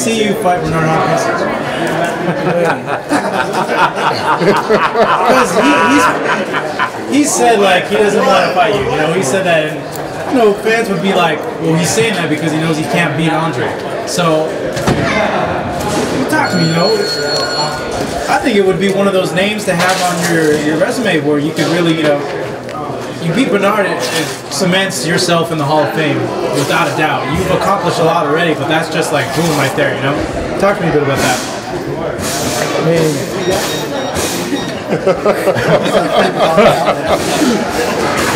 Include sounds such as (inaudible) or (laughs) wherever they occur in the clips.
see you fight Bernard Hopkins? Because (laughs) he, he's, he said like he doesn't want to fight you. You know, he said that, and you know, fans would be like, well, he's saying that because he knows he can't beat Andre. So, talk to me. You know, I think it would be one of those names to have on your your resume where you could really, you know. You beat Bernard, it, it cements yourself in the Hall of Fame without a doubt. You've accomplished a lot already, but that's just like boom right there, you know? Talk to me a bit about that. I mean, (laughs)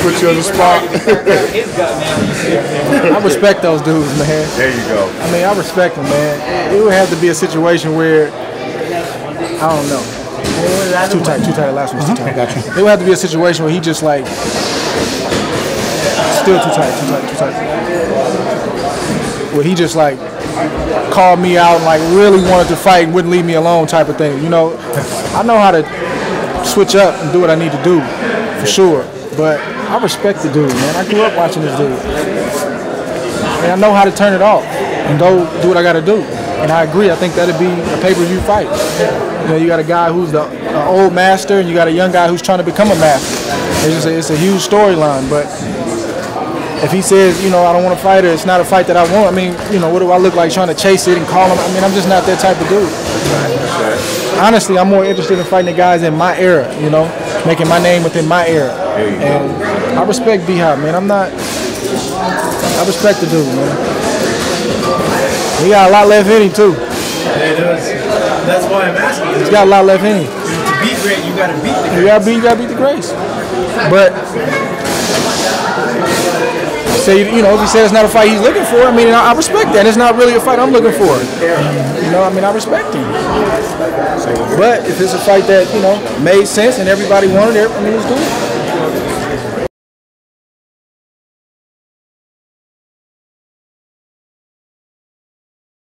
Put you on the spot. I respect those dudes, man. There you go. I mean, I respect them, man. It would have to be a situation where I don't know. Too tight, too tight. Last one's too uh-huh. tight. Got you. It would have to be a situation where he just like still too tight, too tight, too tight. Where he just like called me out and like really wanted to fight and wouldn't leave me alone type of thing. You know, I know how to switch up and do what I need to do for sure. But I respect the dude, man. I grew up watching this dude. And I know how to turn it off and go do what I got to do. And I agree. I think that'd be a pay-per-view fight. You know, you got a guy who's the, the old master, and you got a young guy who's trying to become a master. It's just a, it's a huge storyline. But if he says, you know, I don't want to fight her, it's not a fight that I want. I mean, you know, what do I look like trying to chase it and call him? I mean, I'm just not that type of dude. Honestly, I'm more interested in fighting the guys in my era. You know, making my name within my era. And I respect B Hop, man. I'm not. I respect the dude, man. He got a lot left in him too. Yeah, it does. That's why I'm asking. He's got a lot left in him. Great, you got to beat the You gotta beat, you gotta beat the Grace. But say, you know, if he said it's not a fight he's looking for, I mean, I, I respect that. It's not really a fight I'm looking for. You know, I mean, I respect him. But if it's a fight that you know made sense and everybody wanted it, I mean, let's do it.